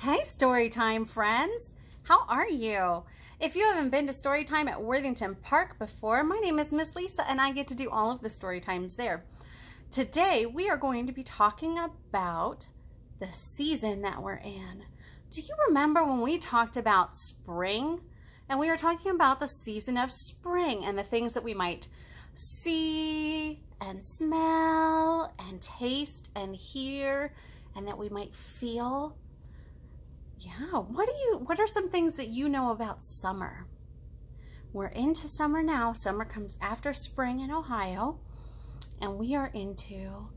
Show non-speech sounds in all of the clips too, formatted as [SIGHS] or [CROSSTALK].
Hey, Storytime friends. How are you? If you haven't been to Storytime at Worthington Park before, my name is Miss Lisa and I get to do all of the story times there. Today, we are going to be talking about the season that we're in. Do you remember when we talked about spring? And we were talking about the season of spring and the things that we might see and smell and taste and hear and that we might feel. Yeah, what do you what are some things that you know about summer? We're into summer now. Summer comes after spring in Ohio, and we are into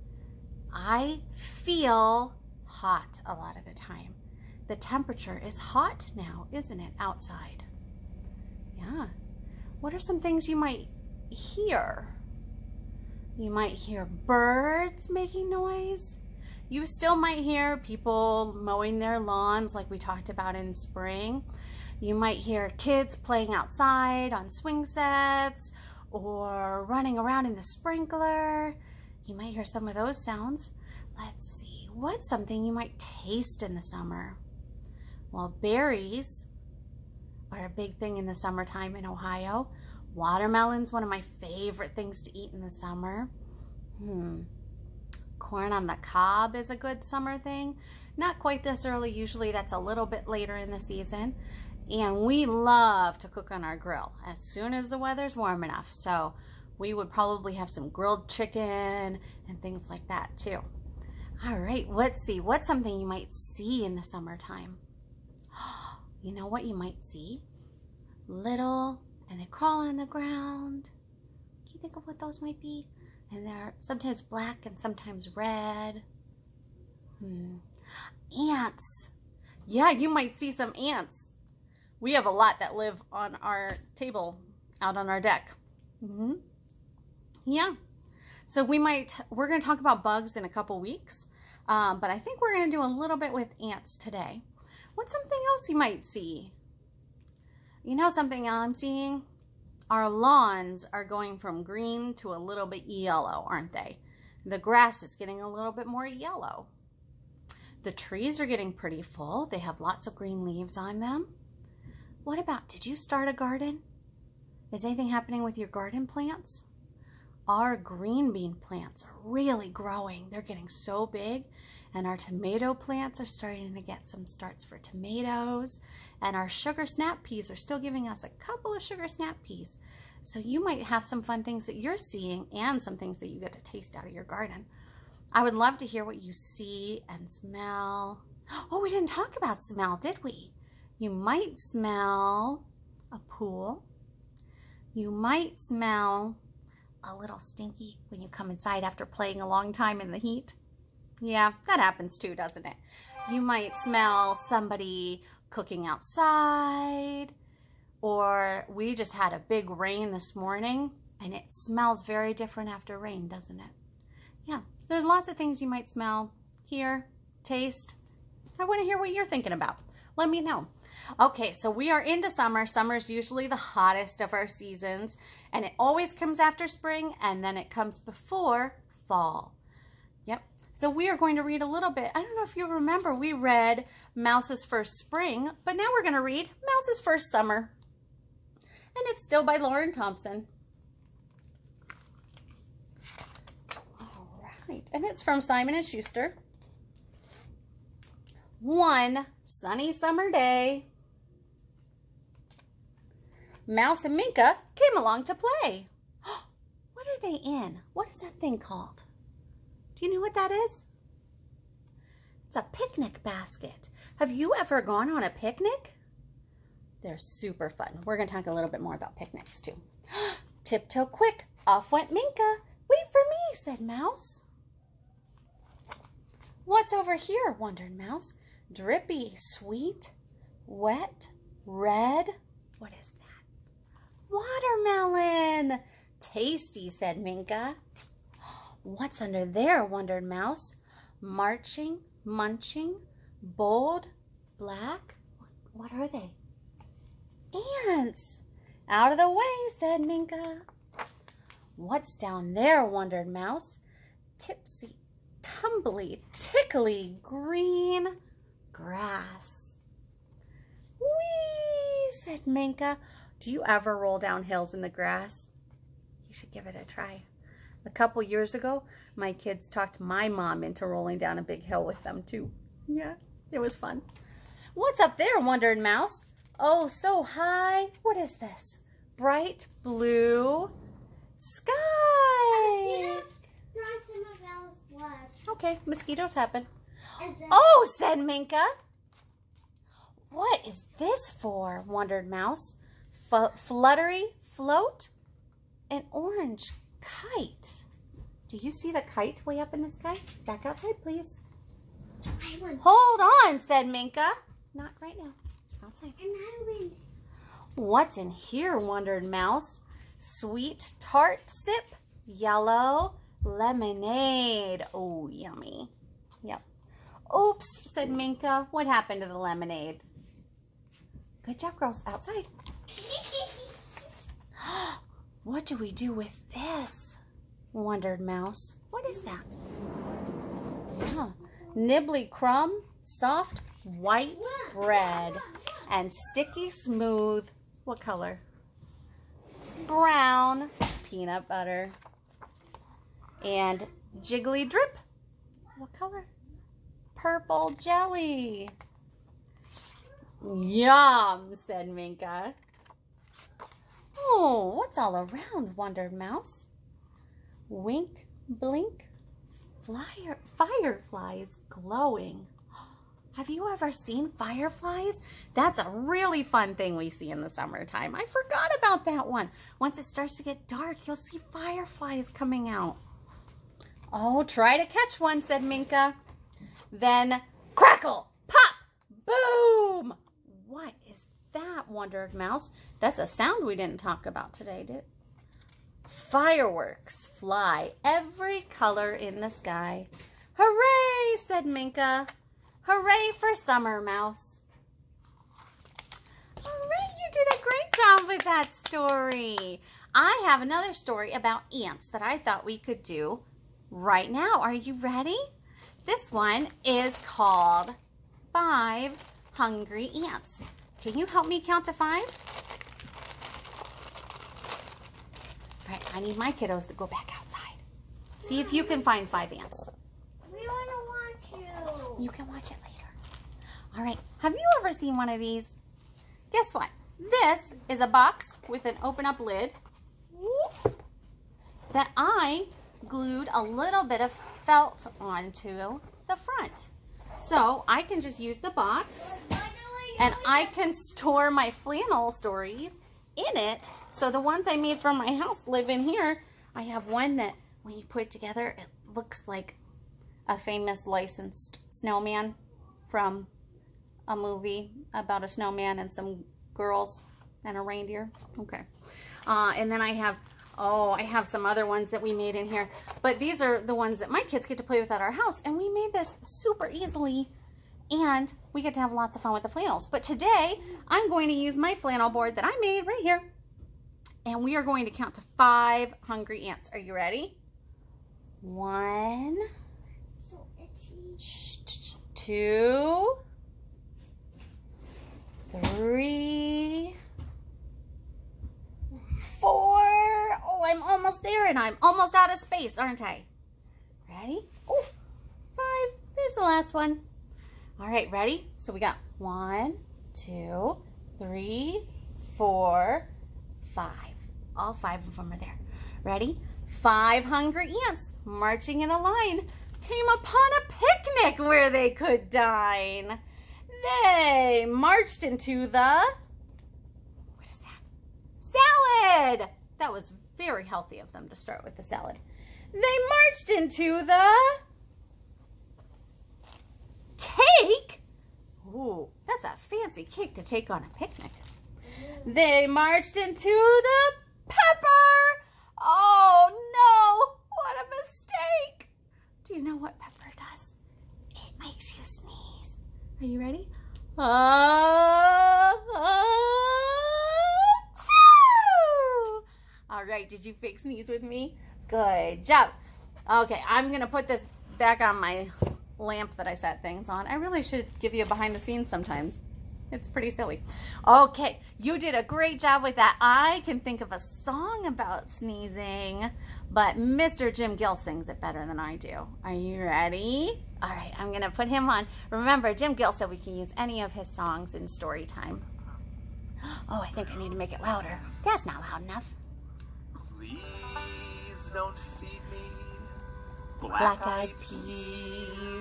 I feel hot a lot of the time. The temperature is hot now, isn't it, outside? Yeah. What are some things you might hear? You might hear birds making noise. You still might hear people mowing their lawns like we talked about in spring. You might hear kids playing outside on swing sets or running around in the sprinkler. You might hear some of those sounds. Let's see, what's something you might taste in the summer? Well, berries are a big thing in the summertime in Ohio. Watermelon's one of my favorite things to eat in the summer. Hmm corn on the cob is a good summer thing. Not quite this early, usually that's a little bit later in the season. And we love to cook on our grill as soon as the weather's warm enough. So we would probably have some grilled chicken and things like that too. All right, let's see. What's something you might see in the summertime? [GASPS] You know what you might see? Little, and they crawl on the ground. Can you think of what those might be? And they're sometimes black and sometimes red. Hmm. Ants. Yeah, you might see some ants. We have a lot that live on our table out on our deck. Mm -hmm. Yeah. So we might, we're going to talk about bugs in a couple weeks, um, but I think we're going to do a little bit with ants today. What's something else you might see? You know something I'm seeing? Our lawns are going from green to a little bit yellow, aren't they? The grass is getting a little bit more yellow. The trees are getting pretty full. They have lots of green leaves on them. What about, did you start a garden? Is anything happening with your garden plants? Our green bean plants are really growing. They're getting so big. And our tomato plants are starting to get some starts for tomatoes. And our sugar snap peas are still giving us a couple of sugar snap peas. So you might have some fun things that you're seeing and some things that you get to taste out of your garden. I would love to hear what you see and smell. Oh, we didn't talk about smell, did we? You might smell a pool. You might smell a little stinky when you come inside after playing a long time in the heat. Yeah, that happens too, doesn't it? You might smell somebody cooking outside or we just had a big rain this morning and it smells very different after rain, doesn't it? Yeah, there's lots of things you might smell, hear, taste. I want to hear what you're thinking about. Let me know. Okay, so we are into summer. Summer is usually the hottest of our seasons, and it always comes after spring, and then it comes before fall. So we are going to read a little bit. I don't know if you remember, we read Mouse's First Spring, but now we're going to read Mouse's First Summer and it's still by Lauren Thompson. All right, and it's from Simon & Schuster. One sunny summer day, Mouse and Minka came along to play. [GASPS] What are they in? What is that thing called? Do you know what that is? It's a picnic basket. Have you ever gone on a picnic? They're super fun. We're going to talk a little bit more about picnics too. [GASPS] Tiptoe quick, off went Minka. Wait for me, said Mouse. What's over here, wondered Mouse. Drippy, sweet, wet, red. What is that? Watermelon. Tasty, said Minka. What's under there, wondered Mouse. Marching, munching, bold, black. What are they? ants. Out of the way, said Minka. What's down there, wondered Mouse. Tipsy, tumbly, tickly, green grass. Whee, said Minka. Do you ever roll down hills in the grass? You should give it a try. A couple years ago, my kids talked my mom into rolling down a big hill with them too. Yeah, it was fun. What's up there, wondered Mouse? Oh, so high. What is this? Bright blue sky. Okay, mosquitoes happen. Oh, said Minka. What is this for? wondered Mouse. F fluttery float? An orange kite. Do you see the kite way up in the sky? Back outside, please. Hold on, said Minka. Not right now. Outside. I win. What's in here, wondered Mouse. Sweet tart sip, yellow lemonade. Oh, yummy. Yep. Oops, said Minka. What happened to the lemonade? Good job, girls. Outside. [LAUGHS] what do we do with this? Wondered Mouse. What is that? Yeah. Nibbly crumb, soft white bread, and sticky smooth. What color? Brown peanut butter. And jiggly drip. What color? Purple jelly. Yum, said Minka. Oh, what's all around, wondered Mouse. Wink, blink, flyer, fireflies glowing. [GASPS] Have you ever seen fireflies? That's a really fun thing we see in the summertime. I forgot about that one. Once it starts to get dark, you'll see fireflies coming out. Oh, try to catch one, said Minka. Then crackle, pop, boom. That, wondered Mouse. That's a sound we didn't talk about today, did Fireworks fly every color in the sky. Hooray, said Minka. Hooray for summer, Mouse. Hooray, you did a great job with that story. I have another story about ants that I thought we could do right now. Are you ready? This one is called Five Hungry Ants. Can you help me count to five? All right, I need my kiddos to go back outside. See if you can find five ants. We want to watch you. You can watch it later. All right, have you ever seen one of these? Guess what? This is a box with an open up lid that I glued a little bit of felt onto the front. So I can just use the box and I can store my flannel stories in it. So the ones I made from my house live in here. I have one that when you put it together, it looks like a famous licensed snowman from a movie about a snowman and some girls and a reindeer. Okay. Uh, and then I have, oh, I have some other ones that we made in here. But these are the ones that my kids get to play with at our house. And we made this super easily. And we get to have lots of fun with the flannels. But today, I'm going to use my flannel board that I made right here. And we are going to count to five hungry ants. Are you ready? One. So itchy. Two three, four. Oh, I'm almost there and I'm almost out of space, aren't I? Ready? Oh, five. There's the last one. All right, ready? So we got one, two, three, four, five. All five of them are there. Ready? Five hungry ants marching in a line came upon a picnic where they could dine. They marched into the, what is that? Salad! That was very healthy of them to start with the salad. They marched into the cake. Ooh, that's a fancy cake to take on a picnic. They marched into the pepper. Oh no, what a mistake. Do you know what pepper does? It makes you sneeze. Are you ready? Uh, All right, did you fake sneeze with me? Good job. Okay, I'm going to put this back on my lamp that I set things on. I really should give you a behind the scenes sometimes. It's pretty silly. Okay, you did a great job with that. I can think of a song about sneezing, but Mr. Jim Gill sings it better than I do. Are you ready? All right, I'm going to put him on. Remember, Jim Gill said we can use any of his songs in story time. [GASPS] Oh, I think I need to make it louder. That's not loud enough. Please don't feed me Black-eyed peas.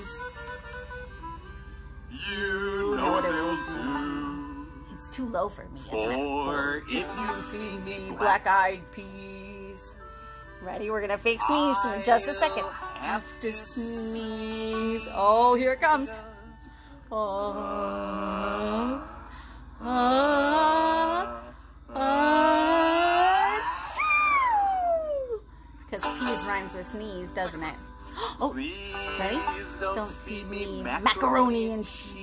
Low for me. Or if you ah, feed me ah, black-eyed ah. peas. Ready? We're gonna fake sneeze in just a second. Have to sneeze. Oh, here it comes. Oh. Ah. Because peas rhymes with sneeze, doesn't it? [GASPS] Oh, ready? don't, feed me macaroni and cheese.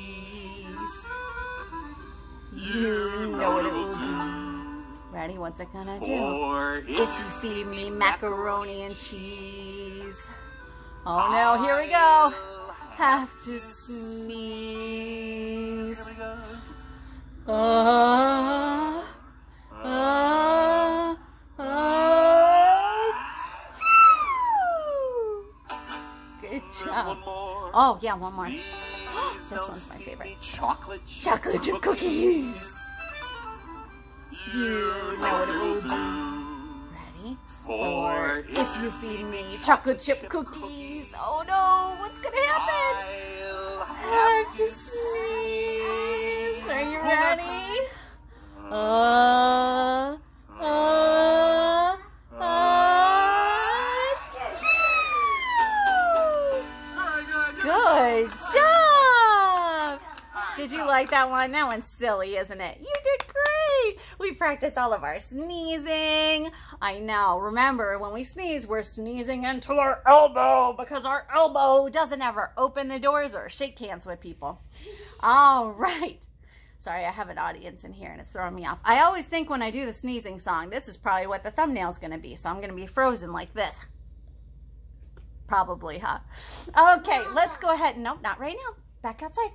You know what it will do. Ready? What's it gonna do? Or If you feed me macaroni and cheese. Oh no, here we go. Have to sneeze. Ah, ah, ah, achoo. Good job. Oh yeah, one more. This one's my favorite. Chocolate chip Chocolate chip cookies. You know what it will. Ready? For If you feed me chocolate chip cookies. Oh no, what's gonna happen? I'll Have to sneeze. Are you ready? Uh, like that one? That one's silly, isn't it? You did great! We practiced all of our sneezing. I know. Remember, when we sneeze, we're sneezing into our elbow because our elbow doesn't ever open the doors or shake hands with people. [LAUGHS] All right. Sorry, I have an audience in here and it's throwing me off. I always think when I do the sneezing song, this is probably what the thumbnail's going to be. So I'm going to be frozen like this. Probably, huh? Okay, let's go ahead. Nope, not right now. Back outside.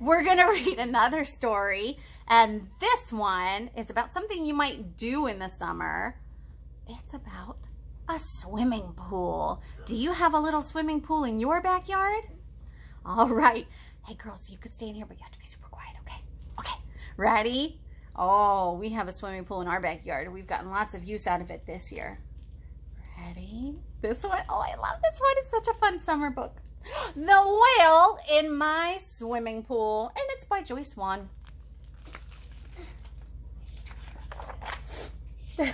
We're going [LAUGHS] to read another story. And this one is about something you might do in the summer. It's about a swimming pool. Do you have a little swimming pool in your backyard? All right. Hey, girls, you could stay in here, but you have to be super quiet, okay? Okay. Ready? Oh, we have a swimming pool in our backyard. We've gotten lots of use out of it this year. Ready? This one? Oh, I love this one. It's such a fun summer book. [GASPS] The Whale in My Swimming Pool. And it's by Joyce Wan. [GASPS]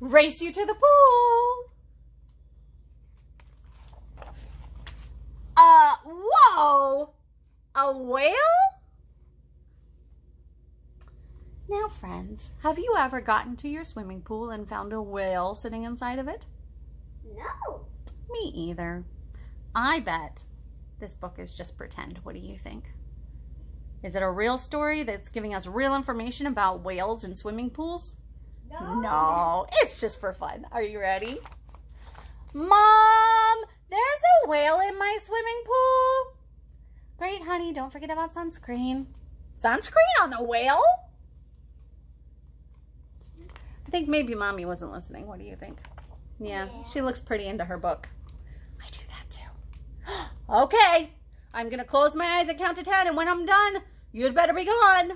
Race you to the pool. Uh, whoa! A whale? Now, friends, have you ever gotten to your swimming pool and found a whale sitting inside of it? No. Me either. I bet this book is just pretend. What do you think? Is it a real story that's giving us real information about whales and swimming pools? No. No, it's just for fun. Are you ready? Mom, there's a whale in my swimming pool. Great, honey. Don't forget about sunscreen. Sunscreen on the whale? I think maybe mommy wasn't listening. What do you think? Yeah, Yeah. she looks pretty into her book. I do that too. Okay, I'm going to close my eyes and count to 10, and when I'm done, you'd better be gone.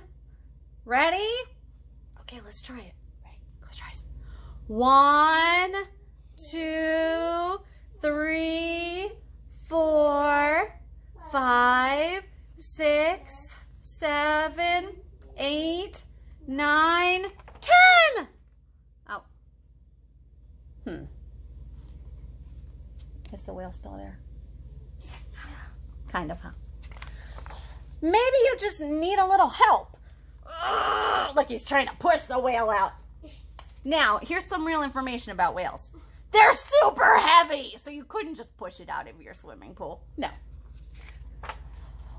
Ready? Okay, let's try it. Ready? Close your eyes. One, two, three, four, five, six, seven, eight, nine, ten. Oh. Hmm. Is the whale still there? Kind of, huh? Maybe you just need a little help. Ugh, like he's trying to push the whale out. Now, here's some real information about whales. They're super heavy, so you couldn't just push it out of your swimming pool. No.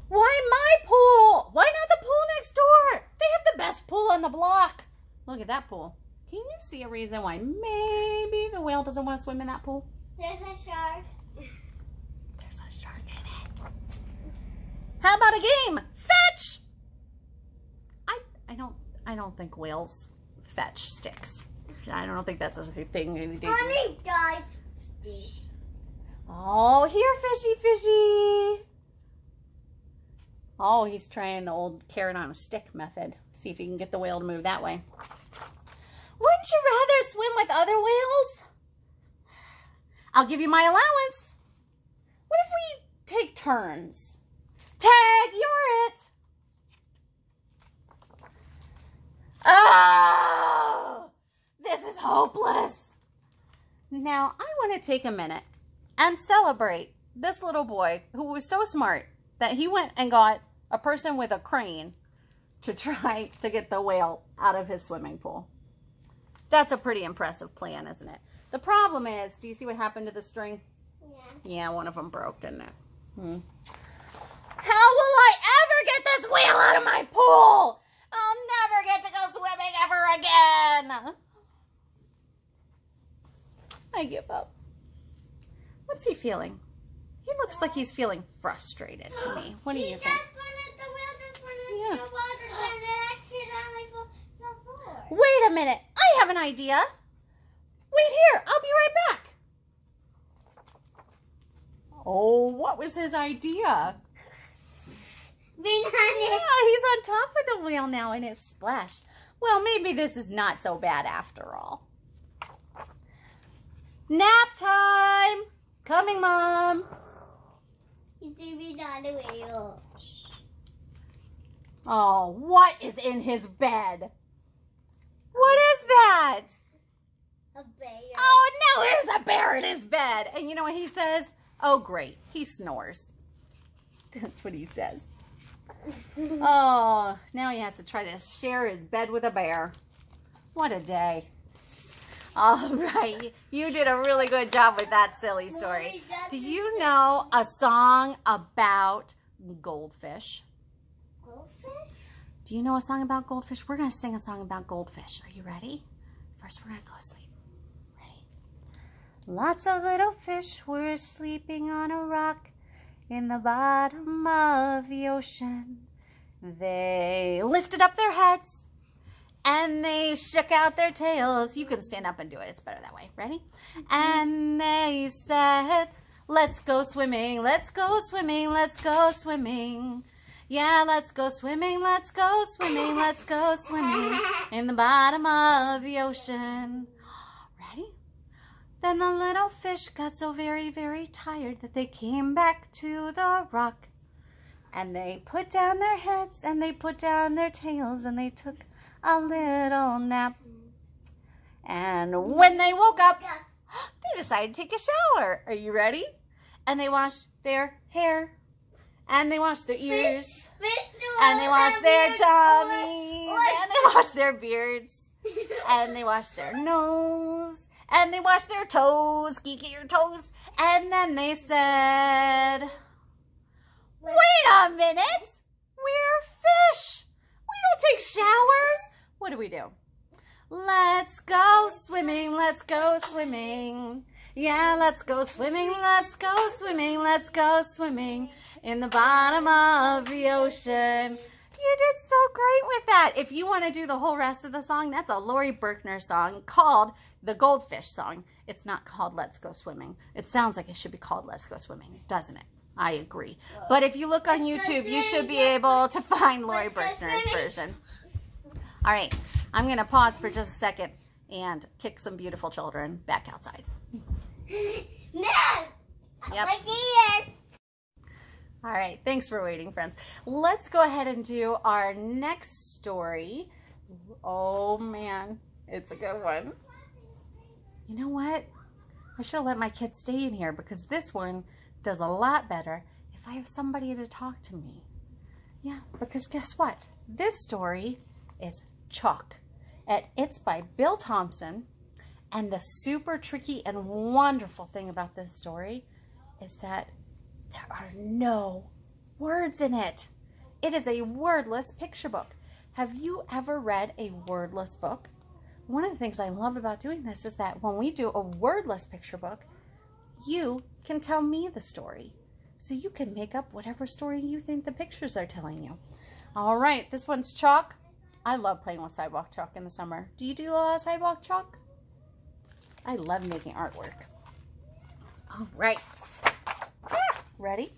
Why my pool? Why not the pool next door? They have the best pool on the block. Look at that pool. Can you see a reason why maybe the whale doesn't want to swim in that pool? There's a shark. There's a shark in it. How about a game? Fetch! I I don't I don't think whales fetch sticks. I don't think that's a thing they do. Honey, guys. Oh, here, fishy, fishy. Oh, he's trying the old carrot on a stick method. See if he can get the whale to move that way. Wouldn't you rather swim with other whales? I'll give you my allowance. What if we take turns? Tag, you're it. Oh, this is hopeless. Now, I want to take a minute and celebrate this little boy who was so smart that he went and got a person with a crane to try to get the whale out of his swimming pool. That's a pretty impressive plan, isn't it? The problem is, do you see what happened to the string? Yeah. Yeah, one of them broke, didn't it? Hmm. How will I ever get this wheel out of my pool? I'll never get to go swimming ever again. I give up. What's he feeling? He looks like he's feeling frustrated to me. [GASPS] What do he you just think? wanted the wheel just wanted Yeah. the water and it accidentally fell fell forward. Wait a minute. I have an idea. Wait here. I'll be right back. Oh, what was his idea? Being Yeah, he's on top of the wheel now and it's splashed. Well, maybe this is not so bad after all. Nap time. Coming, Mom. He's even on the wheel. Oh, what is in his bed? What is that? A bear. Oh, no, there's a bear in his bed. And you know what he says? Oh, great. He snores. [LAUGHS] That's what he says. [LAUGHS] Oh, now he has to try to share his bed with a bear. What a day. All [LAUGHS] right. You did a really good job with that silly story. Do you know a song about goldfish? Goldfish? Do you know a song about goldfish? We're going to sing a song about goldfish. Are you ready? First, we're going to go to sleep. Ready? Lots of little fish were sleeping on a rock in the bottom of the ocean. They lifted up their heads and they shook out their tails. You can stand up and do it. It's better that way. Ready? And they said, Let's go swimming, let's go swimming, let's go swimming. Yeah, let's go swimming, let's go swimming, let's go swimming in the bottom of the ocean. Ready? Then the little fish got so very, very tired that they came back to the rock. And they put down their heads and they put down their tails and they took a little nap. And when they woke up, they decided to take a shower. Are you ready? And they washed their hair and they washed their ears and they washed their ears. tummies and they washed their beards [LAUGHS] and they washed their nose and they washed their toes, geeky your toes, and then they said, "Wait a minute, we're fish. We don't take showers. What do we do? Let's go swimming. Let's go swimming. Yeah, let's go swimming. Let's go swimming. Let's go swimming in the bottom of the ocean." You did so great with that. If you want to do the whole rest of the song, that's a Laurie Berkner song called the Goldfish Song. It's not called Let's Go Swimming. It sounds like it should be called Let's Go Swimming, doesn't it? I agree. But if you look on YouTube, you should be able to find Laurie Berkner's version. All right, I'm going to pause for just a second and kick some beautiful children back outside. [LAUGHS] No! Yep. All right, thanks for waiting, friends. Let's go ahead and do our next story. Oh man, it's a good one. You know what? I should have let my kids stay in here because this one does a lot better if I have somebody to talk to me. Yeah, because guess what? This story is Chalk. And it's by Bill Thomson. And the super tricky and wonderful thing about this story is that there are no words in it. It is a wordless picture book. Have you ever read a wordless book? One of the things I love about doing this is that when we do a wordless picture book, you can tell me the story. so you can make up whatever story you think the pictures are telling you. All right, this one's chalk. I love playing with sidewalk chalk in the summer. Do you do a lot of sidewalk chalk? I love making artwork. All right. Ready?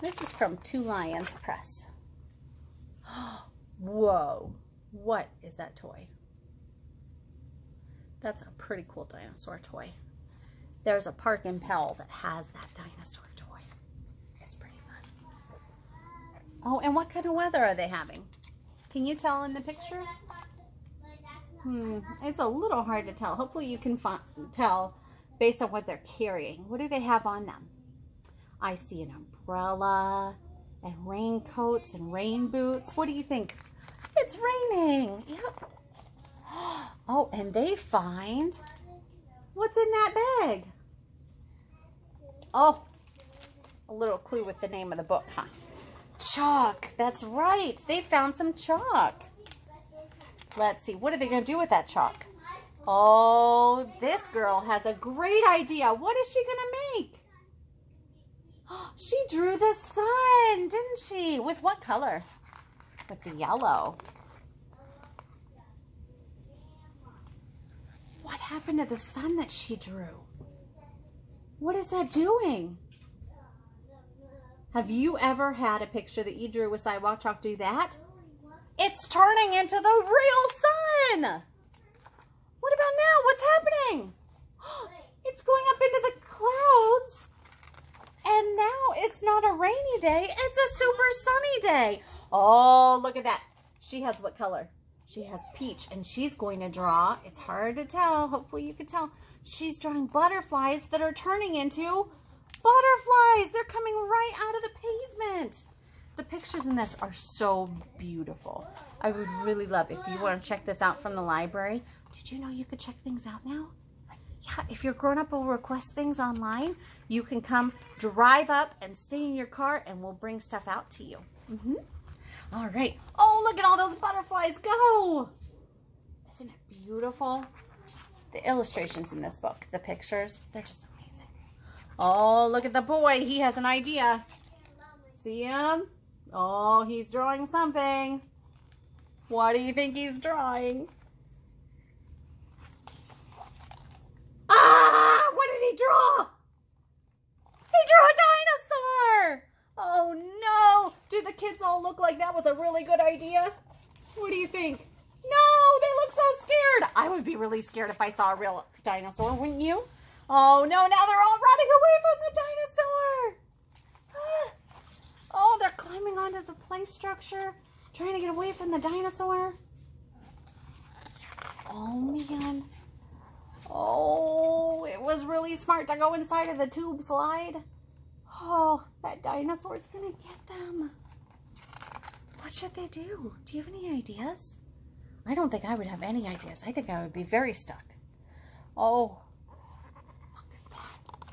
This is from Two Lions Press. [GASPS] Whoa. What is that toy? That's a pretty cool dinosaur toy. There's a park in Pell that has that dinosaur toy. It's pretty fun. Oh, and what kind of weather are they having? Can you tell in the picture? Hmm, it's a little hard to tell. Hopefully you can tell based on what they're carrying. What do they have on them? I see an umbrella and raincoats and rain boots. What do you think? It's raining. Yep. [GASPS] Oh, and they find what's in that bag? Oh, a little clue with the name of the book, huh? Chalk. That's right. They found some chalk. Let's see. What are they going to do with that chalk? Oh, this girl has a great idea. What is she going to make? [GASPS] She drew the sun, didn't she? With what color? With the yellow. What happened to the sun that she drew? What is that doing? Have you ever had a picture that you drew with sidewalk chalk do that? It's turning into the real sun. What about now? What's happening? [GASPS] It's going up into the clouds. And now it's not a rainy day. It's a super sunny day. Oh, look at that. She has what color? She has peach and she's going to draw, it's hard to tell, hopefully you can tell, she's drawing butterflies that are turning into butterflies. They're coming right out of the pavement. The pictures in this are so beautiful. I would really love if you want to check this out from the library. Did you know you could check things out now? Yeah, if your grown-up will request things online, you can come drive up and stay in your car and we'll bring stuff out to you. Mm -hmm. All right. Oh, look at all those butterflies go. Isn't it beautiful? The illustrations in this book, the pictures, they're just amazing. Oh, look at the boy. He has an idea. See him? Oh, he's drawing something. What do you think he's drawing? Ah! What did he draw? He drew a dinosaur! Oh no! Do the kids all look like that was a really good idea? What do you think? No, they look so scared. I would be really scared if I saw a real dinosaur, wouldn't you? Oh no, now they're all running away from the dinosaur. Ah. Oh, they're climbing onto the play structure, trying to get away from the dinosaur. Oh man. Oh, it was really smart to go inside of the tube slide. Oh, that dinosaur's gonna get them. What should they do? Do you have any ideas? I don't think I would have any ideas. I think I would be very stuck. Oh, look at that.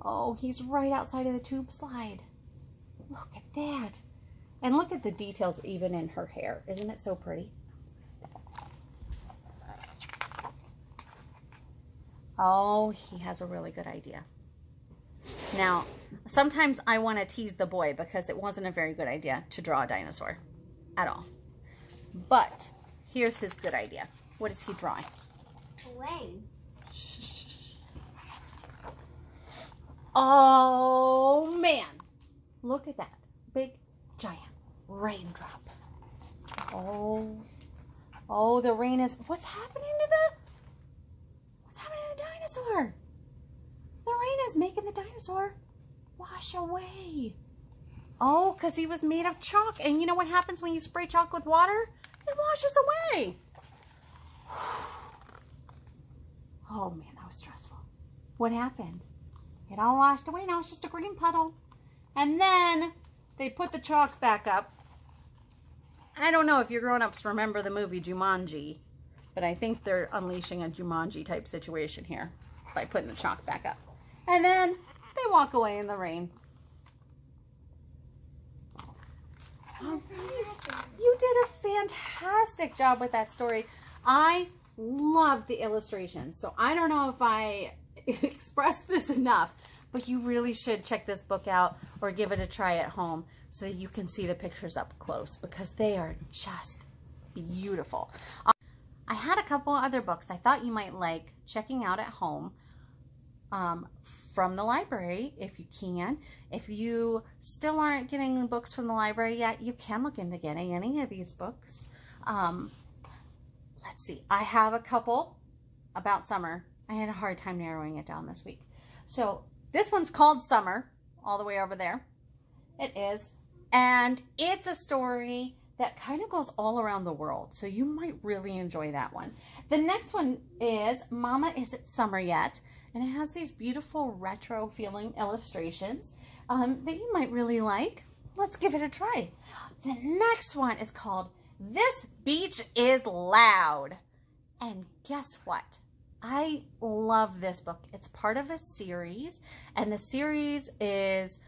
Oh, he's right outside of the tube slide. Look at that. And look at the details even in her hair. Isn't it so pretty? Oh, he has a really good idea. Now, sometimes I want to tease the boy because it wasn't a very good idea to draw a dinosaur at all. But here's his good idea. What is he drawing? Rain. Oh, man. Look at that. Big, giant raindrop. Oh, oh, the rain is, what's happening to the, what's happening to the dinosaur? Is making the dinosaur wash away. Oh, because he was made of chalk. And you know what happens when you spray chalk with water? It washes away. [SIGHS] Oh man, that was stressful. What happened? It all washed away. Now it's just a green puddle. And then they put the chalk back up. I don't know if your grown-ups remember the movie Jumanji, but I think they're unleashing a Jumanji type situation here by putting the chalk back up. And then they walk away in the rain. All right. You did a fantastic job with that story. I love the illustrations. So I don't know if I [LAUGHS] express this enough, but you really should check this book out or give it a try at home so you can see the pictures up close because they are just beautiful. I had a couple other books I thought you might like checking out at home um, from the library if you can. If you still aren't getting books from the library yet, you can look into getting any of these books. Um, let's see, I have a couple about summer. I had a hard time narrowing it down this week. So this one's called Summer, all the way over there. It is. And it's a story that kind of goes all around the world. So you might really enjoy that one. The next one is Mama Is It Summer Yet? And it has these beautiful retro feeling illustrations um, that you might really like. Let's give it a try. The next one is called This Beach is Loud. And guess what? I love this book. It's part of a series, and the series is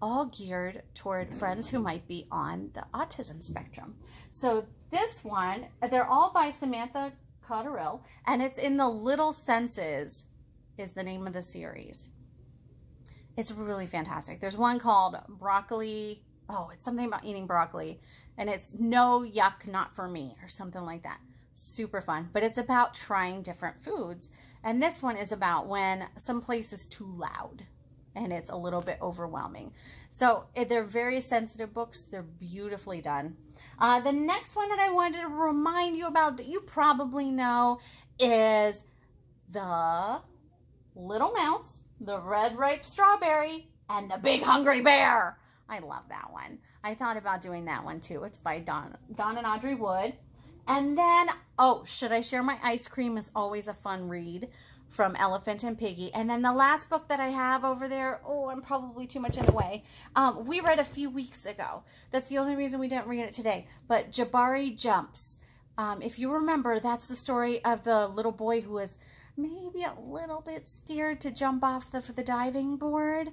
all geared toward friends who might be on the autism spectrum. So this one, they're all by Samantha Cotterill, and it's in the Little Senses is the name of the series. It's really fantastic. There's one called Broccoli. Oh, it's something about eating broccoli, and it's No Yuck, Not For Me, or something like that super fun. But it's about trying different foods. And this one is about when some place is too loud and it's a little bit overwhelming. So they're very sensitive books. They're beautifully done. Uh, the next one that I wanted to remind you about that you probably know is the Little Mouse, the Red Ripe Strawberry, and the Big Hungry Bear. I love that one. I thought about doing that one too. It's by Don, Don and Audrey Wood. And then, oh, should I share my ice cream is always a fun read from Elephant and Piggie. And then the last book that I have over there, oh, I'm probably too much in the way. Um, we read a few weeks ago. That's the only reason we didn't read it today. But Jabari Jumps. Um, if you remember, that's the story of the little boy who was maybe a little bit scared to jump off the, the diving board.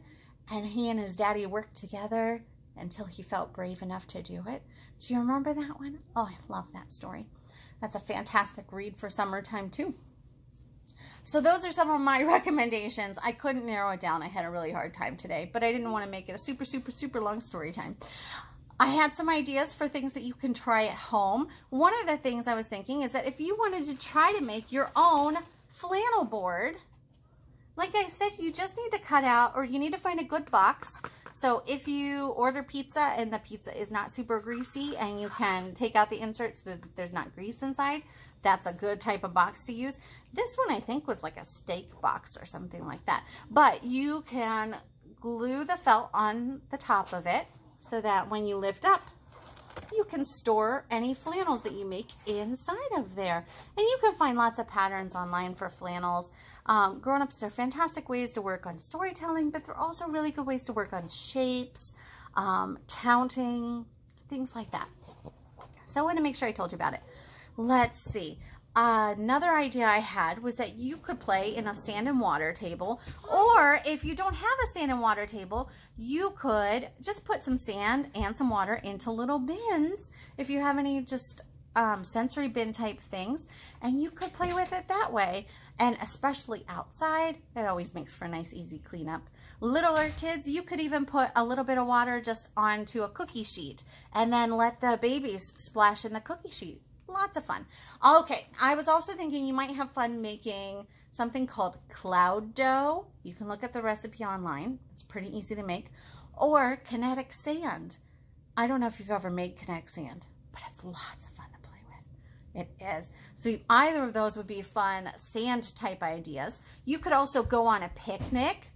And he and his daddy worked together until he felt brave enough to do it. Do you remember that one? Oh, I love that story. That's a fantastic read for summertime too. So those are some of my [LAUGHS] recommendations. I couldn't narrow it down. I had a really hard time today, but I didn't want to make it a super, super, super long story time. I had some ideas for things that you can try at home. One of the things I was thinking is that if you wanted to try to make your own flannel board, like I said, you just need to cut out or you need to find a good box. So if you order pizza and the pizza is not super greasy and you can take out the inserts so that there's not grease inside, that's a good type of box to use. This one I think was like a steak box or something like that. But you can glue the felt on the top of it so that when you lift up, you can store any flannels that you make inside of there. And you can find lots of patterns online for flannels. Um, grown-ups, they're fantastic ways to work on storytelling, but they're also really good ways to work on shapes, um, counting, things like that. So I want to make sure I told you about it. Let's see. Another idea I had was that you could play in a sand and water table, or if you don't have a sand and water table, you could just put some sand and some water into little bins if you have any just um, sensory bin type things, and you could play with it that way and especially outside, it always makes for a nice easy cleanup. Littler kids, you could even put a little bit of water just onto a cookie sheet and then let the babies splash in the cookie sheet. Lots of fun. Okay, I was also thinking you might have fun making something called cloud dough. You can look at the recipe online. It's pretty easy to make. Or kinetic sand. I don't know if you've ever made kinetic sand, but it's lots of fun. To play with. It is. So either of those would be fun sand type ideas. You could also go on a picnic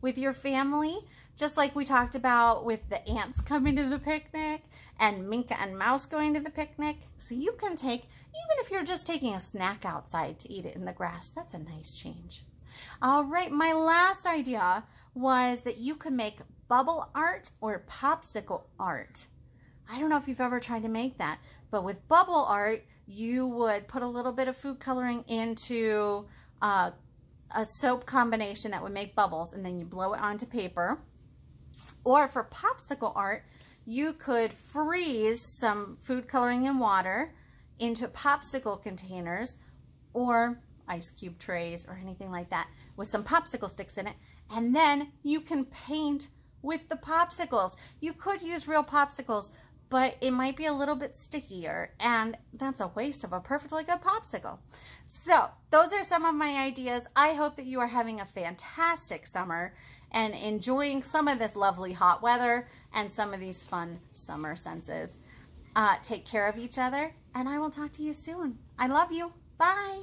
with your family, just like we talked about with the ants [LAUGHS] coming to the picnic and Minka and Mouse going to the picnic. So you can take, even if you're just taking a snack outside to eat it in the grass, that's a nice change. All right, my last idea was that you could make bubble art or popsicle art. I don't know if you've ever tried to make that, but with bubble art, you would put a little bit of food coloring into uh, a soap combination that would make bubbles and then you blow it onto paper. Or for popsicle art, you could freeze some food coloring and water into popsicle containers or ice cube trays or anything like that. with some popsicle sticks in it. And then you can paint with the popsicles. You could use real popsicles, but it might be a little bit stickier and that's a waste of a perfectly good popsicle. So those are some of my ideas. I hope that you are having a fantastic summer and enjoying some of this lovely hot weather and some of these fun summer senses. Uh, take care of each other and I will talk to you soon. I love you. Bye.